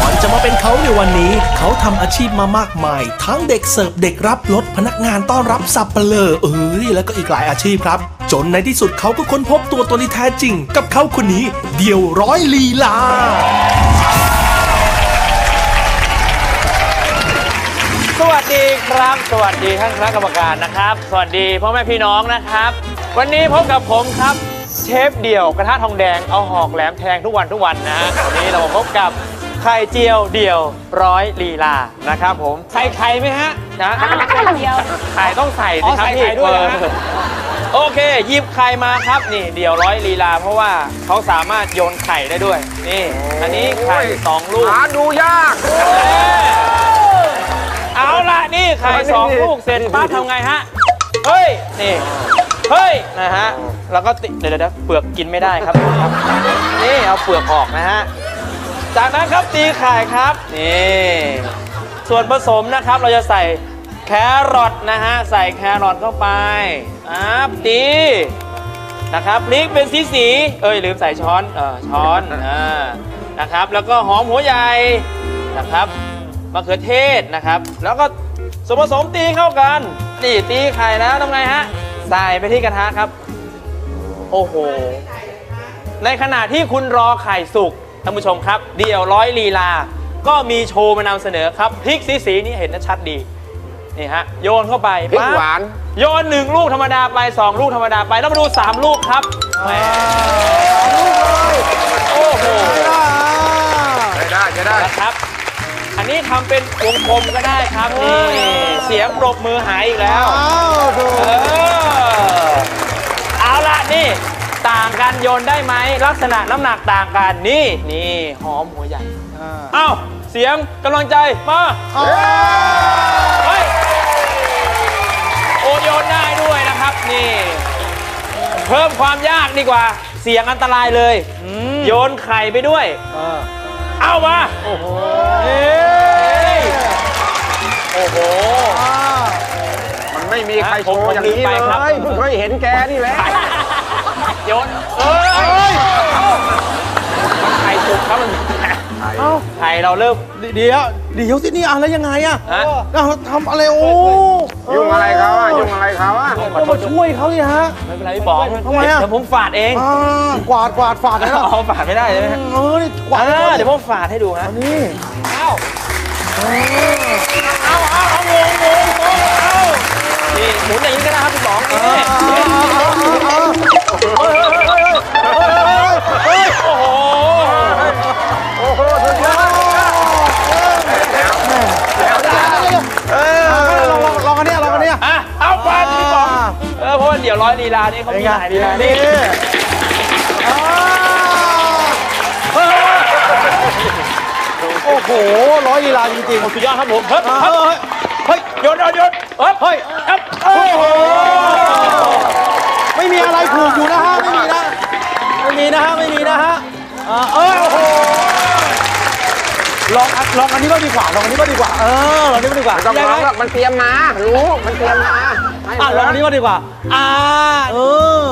ก่อนจะมาเป็นเขาในวันนี้ เขาทำอาชีพมามากมาย ทั้งเด็กเสิร์ฟเด็กรับรถพนักงานต้อนรับสับเปลอเอ้ยแล้วก็อีกหลายอาชีพครับ จนในที่สุดเขาก็ค้นพบตัวตนที่แท้จริง กับเขาคนนี้ เดียวร้อยลีลาสวัสดีครับ สวัสดีท่านคณะกรรมการนะครับ สวัสดีพ่อแม่พี่น้องนะครับ วันนี้พบกับผมครับ เชฟเดี่ยวกระทะทองแดงเอาหอกแหลมแทงทุกวันทุกวันนะฮะวันนี้เรามาพบกับไข่เจียวเดี่ยวร้อยลีลานะครับผมใส่ไข่ไหมฮะนะไข่เดียวไข่ต้องใส่สิครับพี่ด้วยโอเคหยิบไข่มาครับนี่เดี่ยวร้อยลีลา เพราะว่าเขาสามารถโยนไข่ได้ด้วย นี่ อันนี้ไข่สองลูก หาดูยาก เอาละนี่ไข่สองลูกเสร็จปั๊บทำไงฮะ เฮ้ย นี่ เฮ้ย นะฮะแล้วก็ติเดี๋ยวเดี๋ยวเปลือกกินไม่ได้ครับ นี่เอาเปลือกออกนะฮะ จากนั้นครับตีไข่ครับ นี่ ส่วนผสมนะครับเราจะใส่แครอทนะฮะ ใส่แครอทเข้าไปครับตีนะครับพริกเป็นสีสีๆเอ้ยลืมใส่ช้อน เออช้อนอ่านะครับ แล้วก็หอมหัวใหญ่นะครับมะเขือเทศนะครับ แล้วก็ส่วนผสมตีเข้ากัน นี่ตีไข่แล้วทำไงฮะ ใส่ไปที่กระทะครับ โอ้โห ในขณะที่คุณรอไข่สุกท่านผู้ชมครับ เดี่ยวร้อยลีลา ก็มีโชว์มานำเสนอครับพริกสีสีๆนี่เห็นชัดดีนี่ฮะโยนเข้าไปพริกปั๊บหวาน โยนหนึ่งลูกธรรมดาไปสองลูกธรรมดาไปแล้วมาดูสามลูกครับแหมโอ้โหจะได้จะได้นะครับ อันนี้ทำเป็นวงกลมก็ได้ครับนี่เสียงปรบมือหายอีกแล้วเออเอาละนี่ต่าง กันโยนได้ไหมลักษณะน้ำหนักต่างกันนี่นี่หอมหัวใหญ่เอ้าเสียงกำลังใจมาเฮ้ยโอโยนได้ด้วยนะครับนี่ เพิ่มความยากดีกว่า เสียงอันตรายเลย โยนไข่ไปด้วยเอามาโอ้โหโอ้โหมันไม่มีใครโชผมว์อย่างนี้ลืมไปเลครับยเพิ่งเคยเห็นแกนี่แหละ โยนเอ้ยไข่สุกครับมันไข่เราเริ่มเดี๋ยวเดี๋ยวสินี่อะไรยังไงอะฮะ เราทำอะไรโอ้ยุ่งอะไรเขาอะยุ่งอะไรเขาอะก็มาช่วยเขาเนี่ยฮะ ไม่เป็นไรพี่ป๋องทำไมอะ เดี๋ยวผมฝาดเองอ่ากวาดกวาดฝาดเลยนะเอาฝาดไม่ได้ใช่ไหมเออนี่กวาดอ่าเดี๋ยวผมฝาดให้ดูฮะ นี่เอาเอาเอาเอางงงงงเอานี่หมุนอย่างนี้ก็ได้ครับ พี่ป๋องนี่โอ้โหโอ้โหสุดยอดลองลองลองอันเนี้ยลองอันเนี้ยอะเอาไปพี่ป๋องเออเพราะว่าเดี๋ยวร้อยลีลานี่เขามีหลายลีลานี่โอ้โหร้อยลีลาจริงสุดยอดครับผมเฮ้ย เฮ้ยเฮ้ยโยนโยนโยนเฮ้ยเฮ้ยครับโอ้โหไม่มีอะไรถูกอยู่นะฮะไม่มีนะไม่มีนะฮะไม่มีนะฮะอ่าเออโอ้โหลองอันลองอันนี้ก็ดีกว่าลองอันนี้ก็ดีกว่าเออลองอันนี้ก็ดีกว่าไม่ต้องร้องหรอกมันเตรียมมารู้มันเตรียมมาให้อะลองอันนี้ก็ดีกว่าอ่าเออ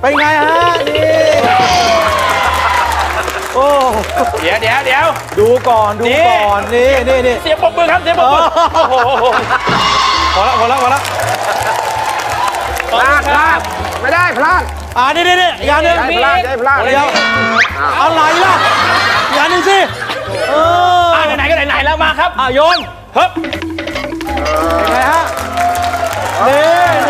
เป็นไงฮะนี่ โอ้เดี๋ยวเดี๋ยวเดี๋ยวดูก่อนดูนี่ก่อนนี่นี่นี่เสียงปรบมือครับเสียงปรบมือโอ้โหพอละพอละพอละพลาดพลาดไม่ได้พลาดอ่านี่นี่นี่อีกอย่างหนึ่งได้พลาดได้พลาดเดี๋ยวอะไรล่ะอีกอย่างหนึ่งสิเอออะไหนๆก็ไหนๆแล้วมาครับอะโยนเฮ้ยเป็นไงฮะนี่นี่นี่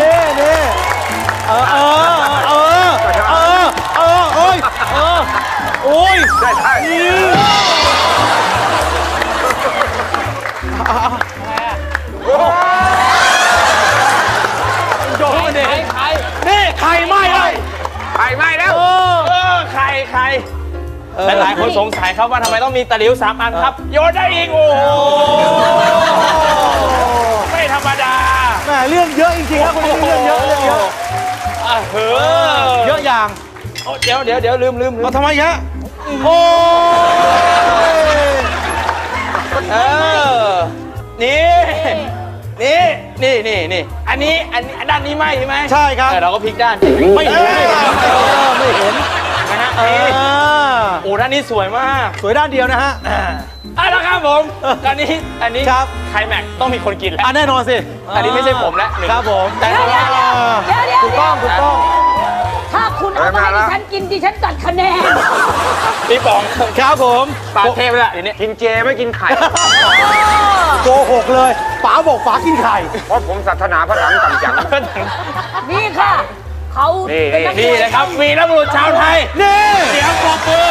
ได้ได้โยนมันเด็ไข่ไข่นี่ไข่ไหม้เลยไปไม่แล้วเออไข่ไข่หลายคนสงสัยครับว่าทำไมต้องมีตะหลิวสามอันครับ โยนได้อีกโอ้โหไม่ธรรมดาแหมเรื่องเยอะจริงๆครับคนนี้เรื่องเยอะเรื่องเยอะเยอะอย่างเดี๋ยวเดี๋ยวเดี๋ยวลืมลืมลืมทำไมฮะ โอ้ยเออ นี่ นี่ นี่นี่นี่อันนี้ อันนี้ ด้านนี้ไหมใช่ไหมใช่ครับ เออเราก็พลิกด้านไม่เห็นไม่เห็นเออไม่เห็นนะฮะ เอนี่อโอ้ด้านนี้สวยมาก สวยด้านเดียวนะฮะอ่าอะแล้วครับผมอันนี้ อันนี้ครับไคลแม็กซ์ต้องมีคนกินแล้ว อะแน่นอนสิ อันนี้ไม่ใช่ผมแล้วหนึ่งครับผม แต่เดี๋ยวเดี๋ยวเดี๋ยวเดี๋ยวถูกต้อง ถูกต้องถ้า คุณเอามาให้ดิฉันกินดิฉันตัดคะแนนพี่ป๋องครับผมปลาเทพแล้วทีนี้กินเจไม่กินไข่โกหกเลยป๋าบอกป๋ากินไข่ เพราะผมศาสนาพระหลังต่ำจังนี่ค่ะเขานี่เป็นนักนี่มวยนะครับวีรบุรุษชาวไทยนี่เสียงปรบมือ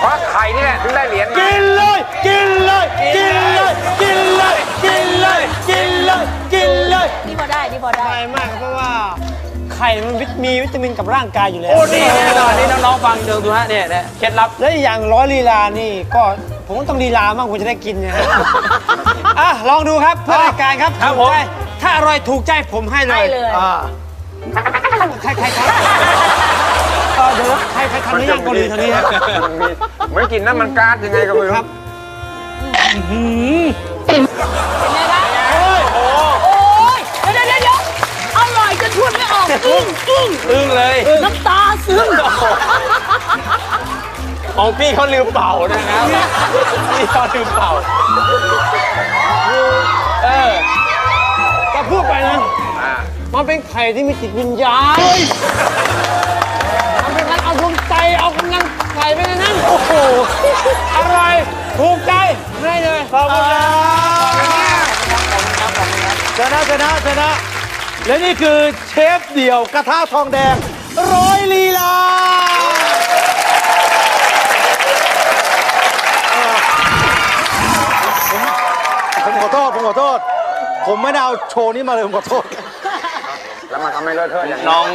เพราะไข่นี่แหละถึงได้เหรียญมากินเลยกินเลยกินเลยกินเลยกินเลยกินเลยกินเลยนี่พอได้นี่พอได้ง่ายมากครับเพราะว่า ไข่มันวิตมีวิตามินกับร่างกายอยู่แล้ว โอ้นี่แน่นอนนี่น้องๆฟังดูดูฮะเนี่ยเนี่ยเคล็ดลับ และอีกอย่างร้อยลีลานี่ก็ผมก็ต้องลีลามากผมจะได้กินนะฮะอะลองดูครับเพื่อรายการครับครับถูกใจผมถ้าอร่อยถูกใจผมให้เลให้ยเลย อ่าใครใครครับเออเดี๋ยวนะใครใครทำในย่างเกาหลีทางนี้ฮะมันมีเหมือนกินน้ำมันก๊าซยังไงก็ไม่รู้ครับ เป็นไง ของพี่เขาลืมเป่านะครับพี่เขาลืมเป่าเออก็พูดไปนะมันเป็นไข่ที่มีจิตวิญญาณมันเป็นการเอาดวงใจเอากำลังไข่ไปในนั้นโอ้โหอร่อยถูกใจให้เลยขอบคุณครับชนะชนะชนะและนี่คือเชฟเดี่ยวกระทะทองแดงร้อยลีลา ผมขอ โทษผมขอโทษ ผมไม่ได้เอาโชว์นี้มาเลยผมขอโทษ แล้วมันทำให้เลอะเทอะอย่างน้อง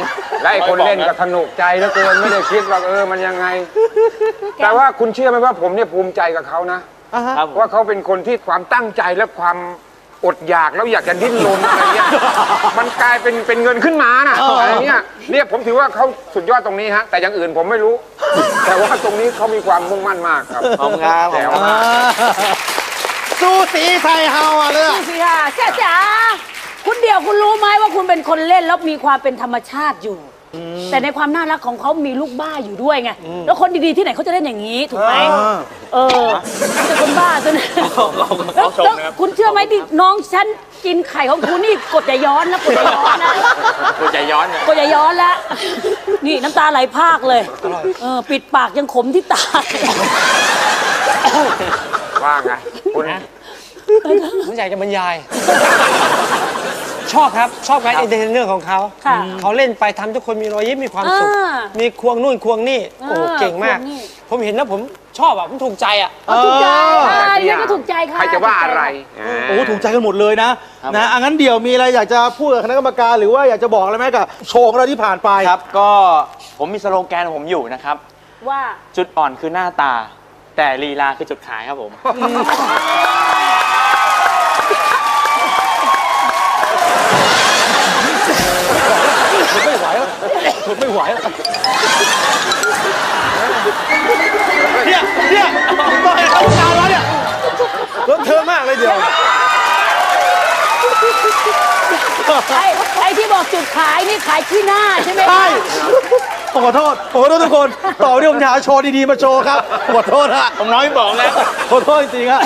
และไอ้คนเล่นก็สนุกใจเหลือเกินไม่ได้คิดว่าเออมันยังไง แต่ว่าคุณเชื่อไหมว่าผมเนี่ยภูมิใจกับเขานะ ครับผมว่าเขาเป็นคนที่ความตั้งใจและความอดอยากแล้วอยากจะดิ้นรนอะไรเงี้ย มันกลายเป็นเป็นเงินขึ้นมานะอะไรเงี้ยเนี่ยผมถือว่าเขาสุดยอดตรงนี้ฮะ แต่อย่างอื่นผมไม่รู้ แต่ว่าตรงนี้เขามีความมุ่งมั่นมากครับ ขอบคุณครับแจ๋วมาก สู้สีไทยเฮาอะเลยดูสิค่ะแซ่จ๋าคุณเดี่ยวคุณรู้ไหมว่าคุณเป็นคนเล่นแล้วมีความเป็นธรรมชาติอยู่ แต่ในความน่ารักของเขามีลูกบ้าอยู่ด้วยไงแล้วคนดีๆที่ไหนเขาจะเล่นอย่างนี้ถูกไหมอ่าเออมีแต่คนบ้าซะนะเขาแล้วชมนะครับคุณเชื่อไหมที่น้องฉันกินไข่ของคุณนี่กดอย่าย้อนนะกดอย่าย้อนนะตัวใจย้อนเนี่ยกดอย่าย้อนละนี่น้ำตาไหลพรากเลยเออปิดปากยังขมที่ตา ว่าไงคุณผมอยากจะบรรยาย ชอบครับชอบการเอนเตอร์เทนเนอร์ของเขา ค่ะเขาเล่นไปทำทุกคนมีรอยยิ้มมีความสุข อ่ามีควงนู่นควงนี่ โอ้โหอ่าเก่งมาก ควงนี่ ผมเห็นแล้วผมชอบอะผมถูกใจอะ เอาถูกใจค่ะแต่ดิที่ฉันก็ถูกใจค่ะใครจะว่าอะไรโอ้ถูกใจกันหมดเลยนะนะอังั้นเดี๋ยวมีอะไรอยากจะพูดกับคณะกรรมการหรือว่าอยากจะบอกอะไรไหมกับโชว์ของเราที่ผ่านไป ครับก็ผมมีสโลแกนของผมอยู่นะครับ ว่า จุดอ่อนคือหน้าตา แต่ลีลาคือจุดขายครับผมไม่ไหวแล้วทนไม่ไหวแล้วเนี่ยเนี่ยต่อยเข้ากลางแล้วเนี่ยรถเธอมากเลยเดี๋ยวไอ้ไอ้ที่บอกจุดขายนี่ขายที่หน้าใช่ไหมคะ ใช่ ผมขอโทษผมขอโทษทุกคนต่อไปนี้ผมจะหาโชว์ดีๆมาโชว์ครับขอโทษฮะผมน้อยบอกแล้วขอโทษจริงๆฮะ